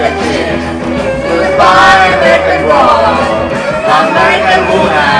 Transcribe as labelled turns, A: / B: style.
A: American cheer, goodbye American war, American woman.